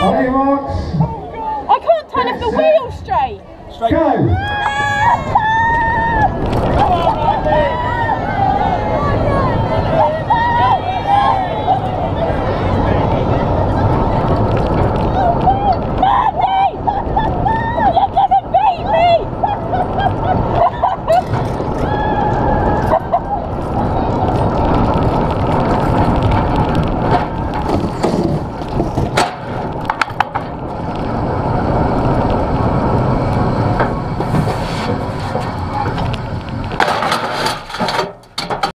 On your marks, I can't turn off the wheel straight. go! Ah!